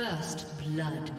First blood.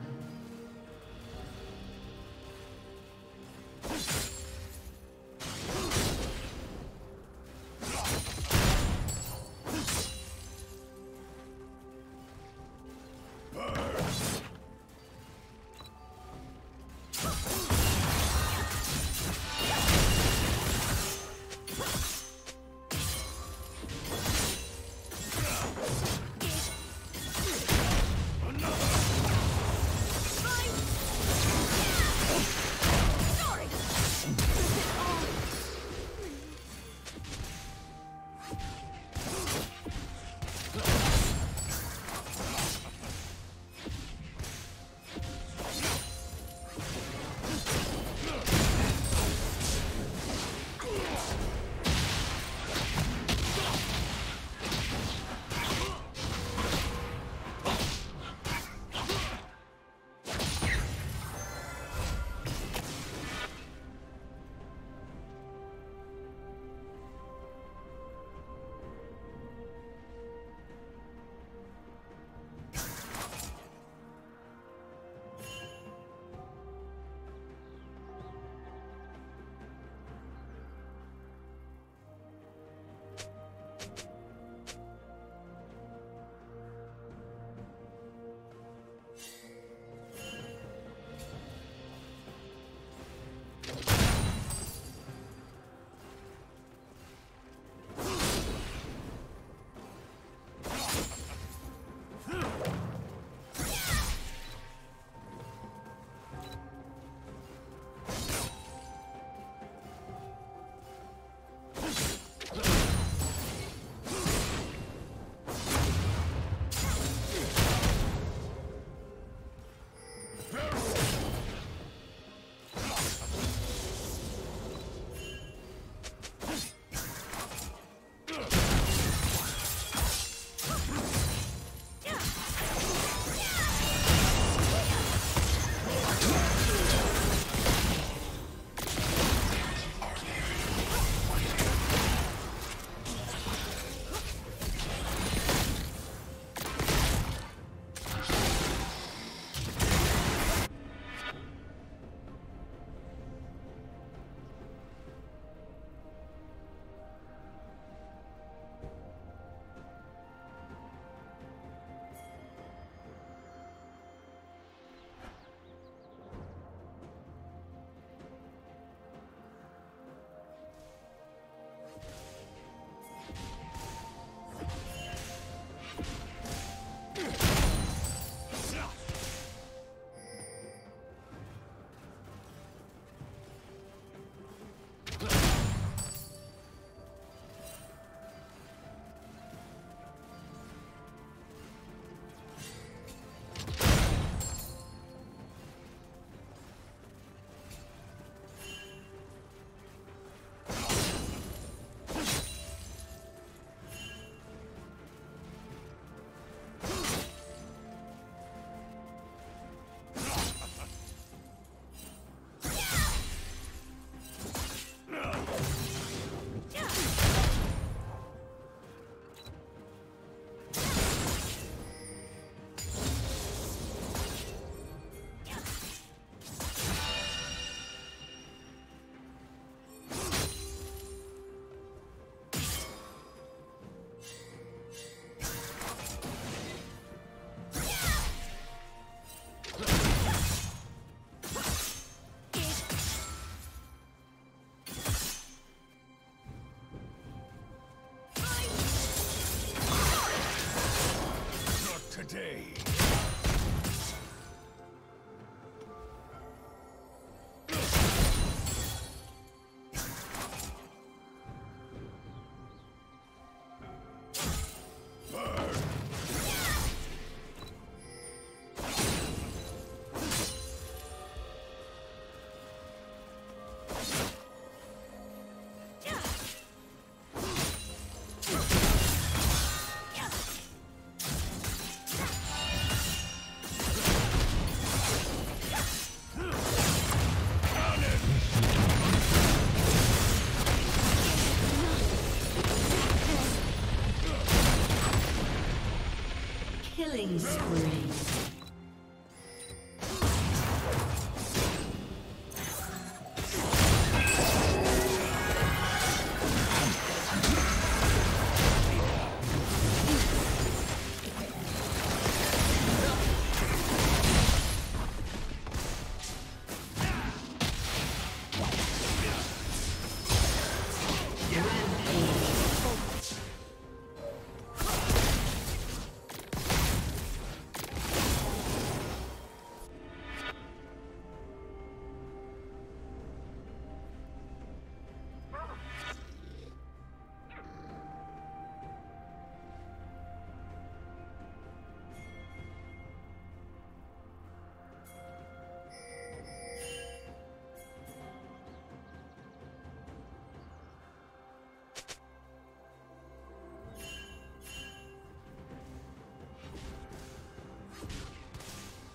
Killing spree.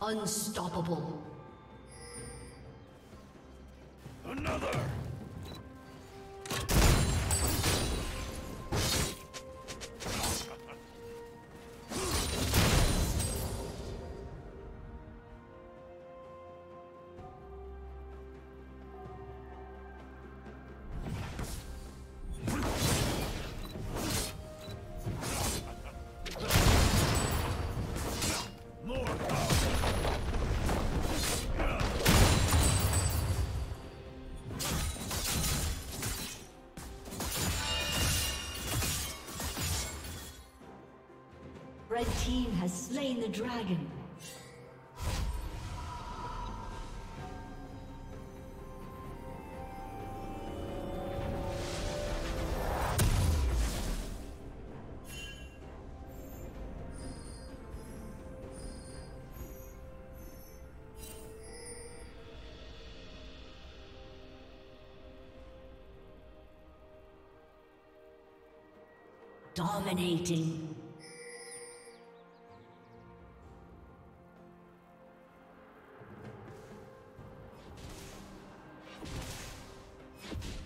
Unstoppable. Team has slain the dragon. Dominating.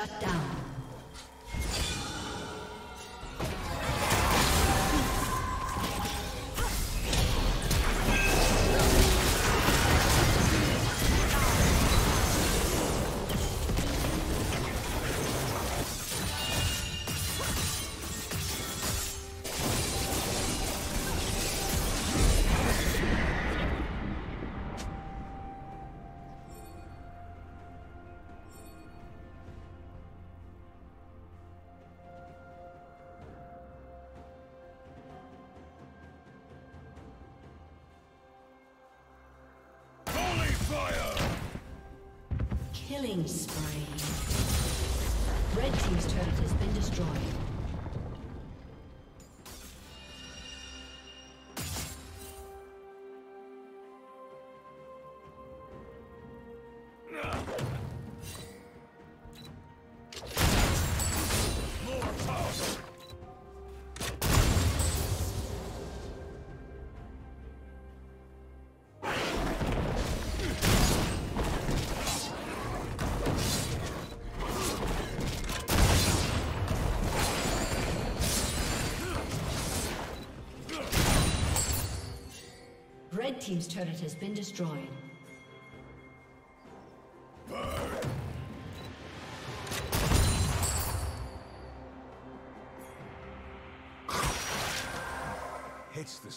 Shut down. Killing spree. Team's turret has been destroyed. Hits the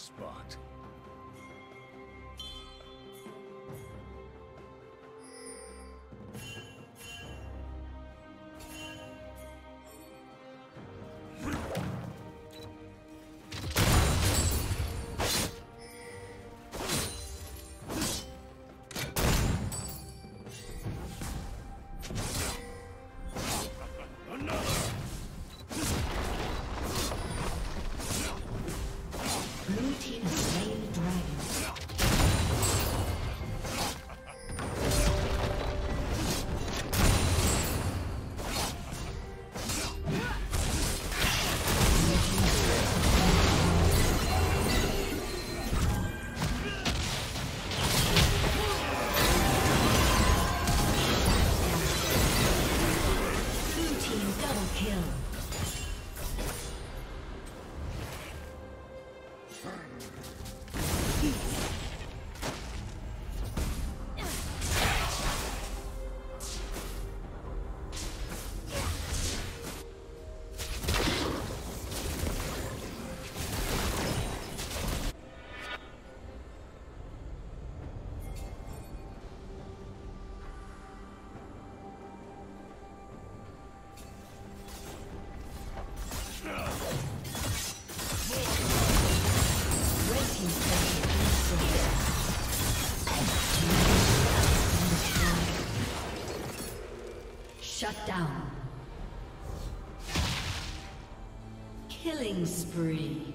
Killing spree.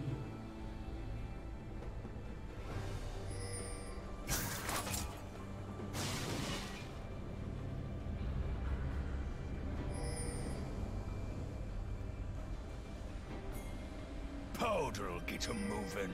Powder'll get him moving.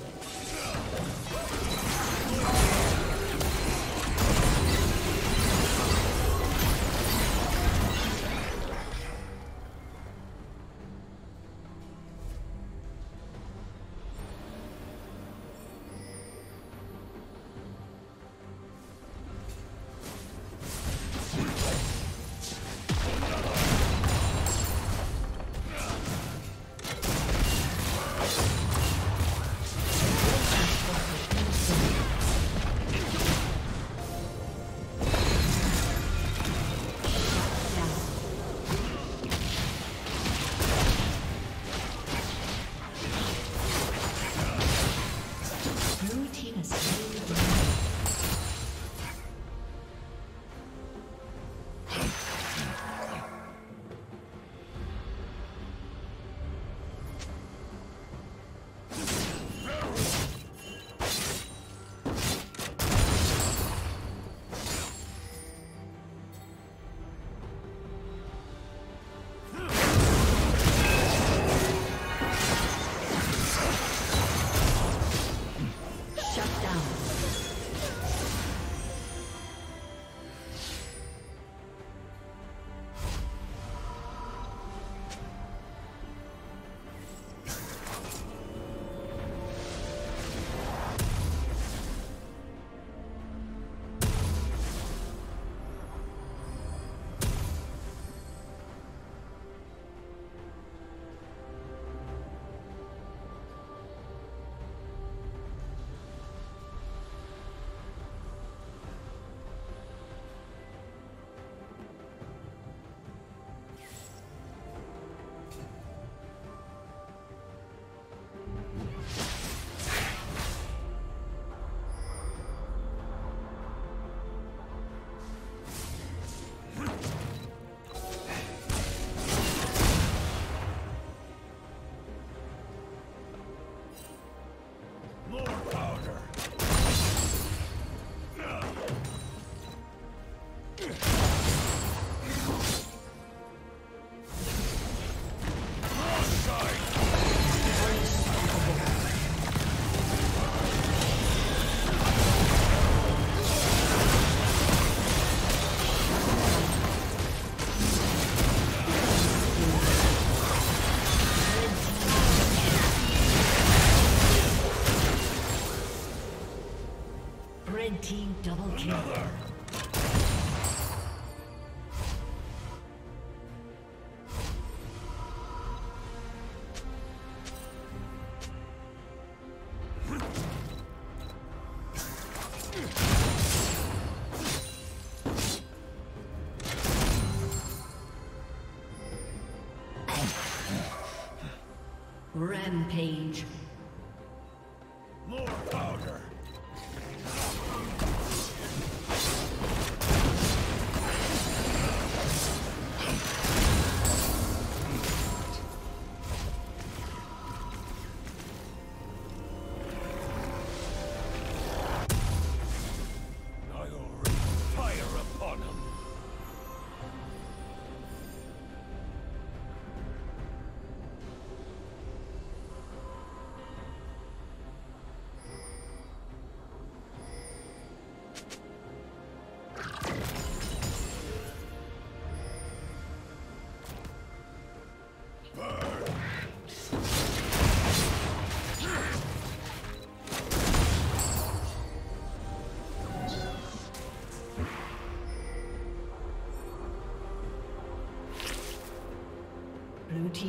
Rampage.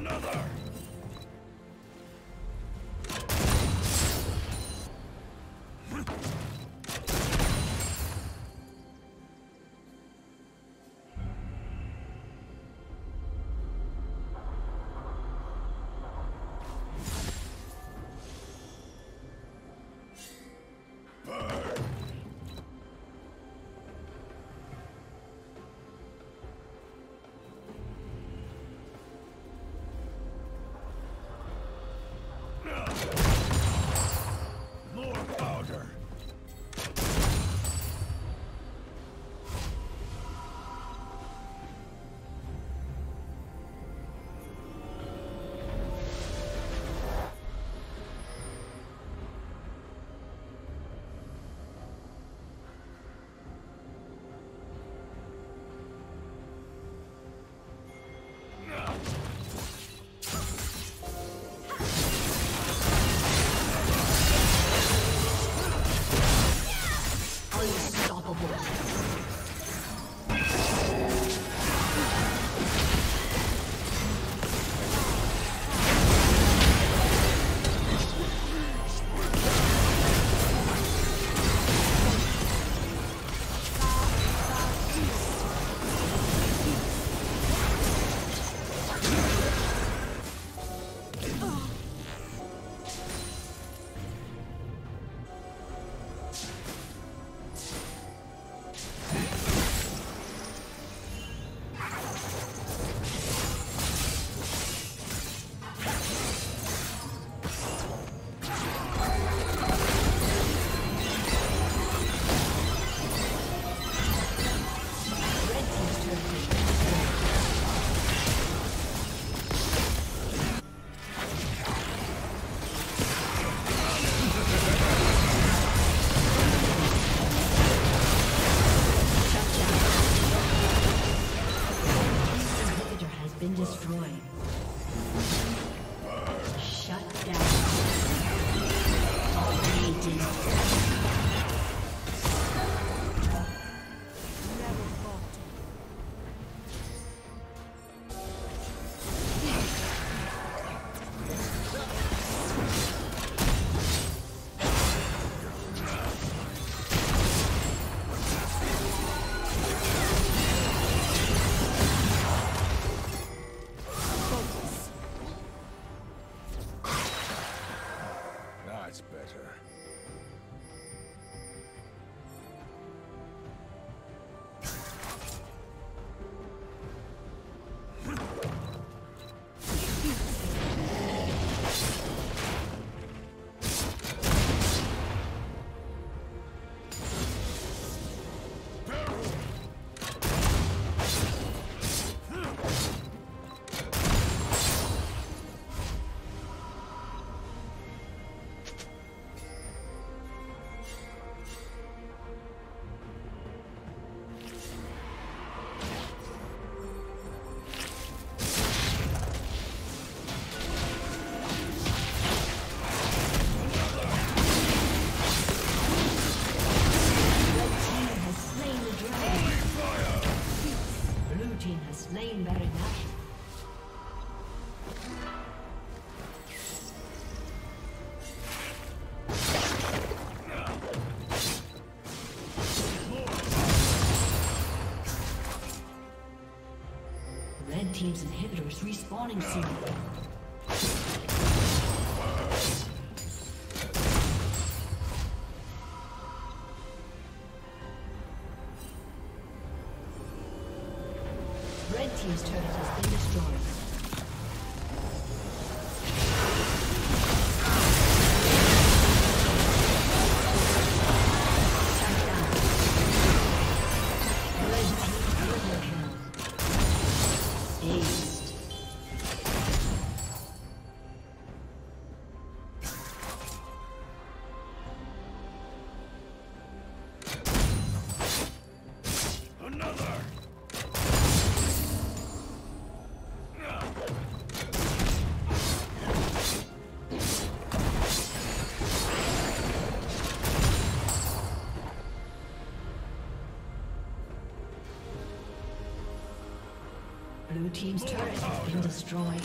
another! Team's inhibitors respawning soon. Red Team's turret has been destroyed. Team's turret has been destroyed.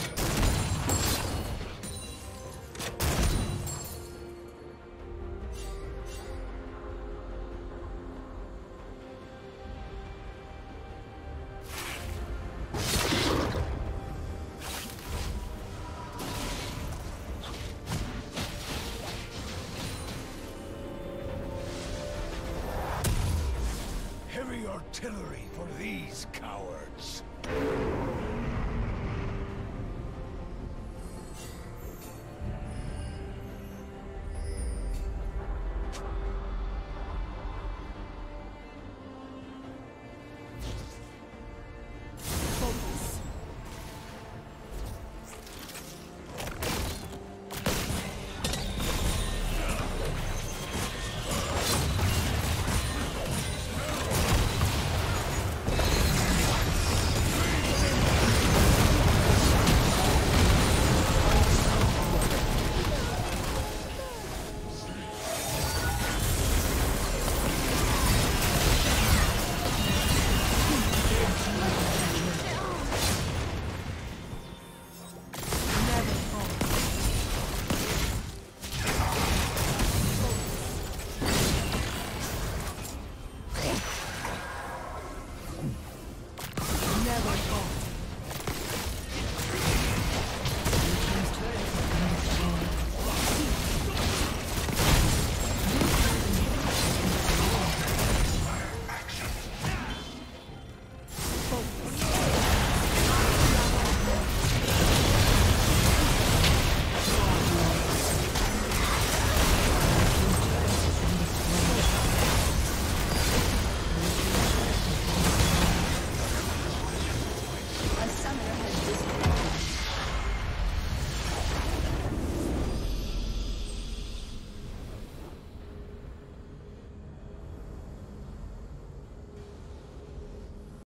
Heavy artillery for these cowards.